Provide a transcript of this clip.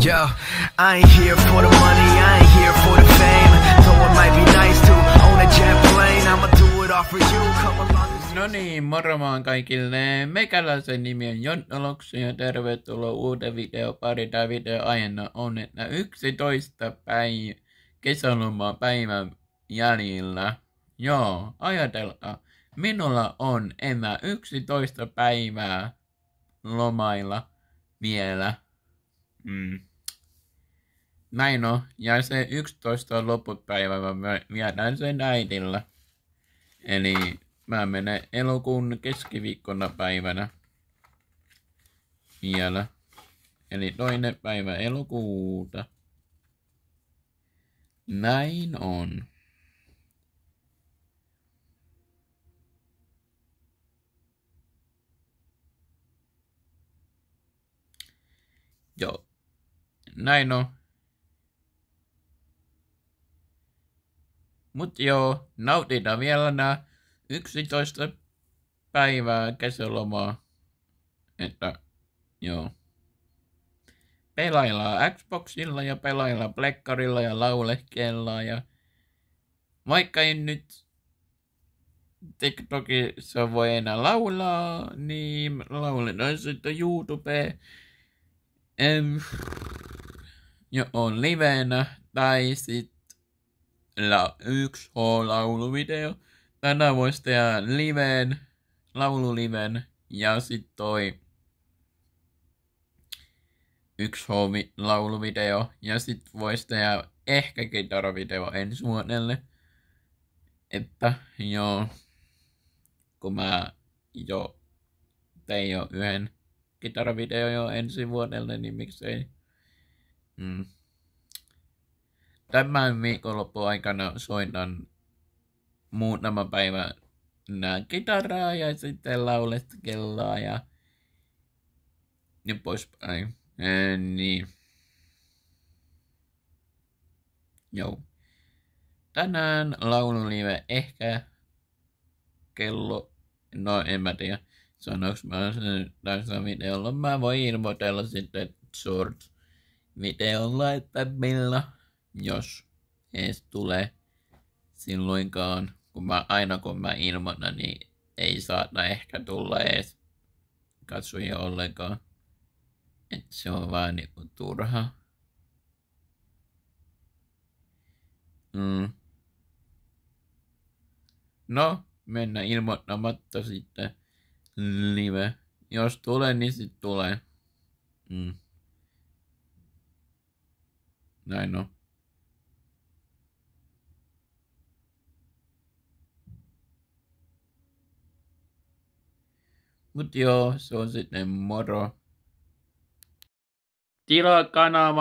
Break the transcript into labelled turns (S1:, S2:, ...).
S1: Yo, I ain't here for the money, I ain't here for the fame. Though it might be nice to own a jet plane, I'ma do it all for you. Come along.
S2: No niin, moro vaan kaikille. Meikäläisen nimi on Jon Oloksen ja tervetuloa uuteen videopari. Tämä video aiheena on, että 11 päivä, kesälomaa päivän jäljellä. Joo, ajatelkaa. Minulla on enää 11 päivää lomailla vielä. Mm. Näin on. Ja se 11 on loppupäivä, mä viedään sen äidillä. Eli mä menen elokuun keskiviikkona päivänä vielä. Eli toinen päivä elokuuta. Näin on. Joo. Näin on. Mut joo, nautitaan vielä nää 11 päivää kesälomaa. Että joo. Pelaillaan Xboxilla ja pelaillaan Plekkarilla ja laulehkellaan ja vaikka en nyt TikTokissa voi enää laulaa, niin lauletaan sitten YouTubeen em, jo on livenä tai sit la, yksi H-lauluvideo. Tänään voisi tehdä liven, laululiven ja sit toi yksi H-lauluvideo ja sit voisi tehdä ehkä kitaravideo ensi vuodelle. Että joo, kun mä jo tein jo yhden kitaravideo jo ensi vuodelle, niin miksei. Mm. Tämän viikonloppu aikana soitan muutama päivä nää kitaraa ja sitten lauleskellaan ja niin poispäin. Ee, niin. Joo. Tänään laululive ehkä kello, no en mä tiedä, sanoks mä sen tässä videolla. Mä voin ilmoitella sitten short videon laittamilla, jos ees tulee silloinkaan. Kun mä, aina kun mä ilmoitan, niin ei saata ehkä tulla ees katsoja ollenkaan. Et se on vaan niinku turha. Mm. No, mennä ilmoittamatta sitten live. Jos tulee, niin sit tulee. Mm. Näin on. Mut joo, se on sitten moro. Tilaa kanavaa!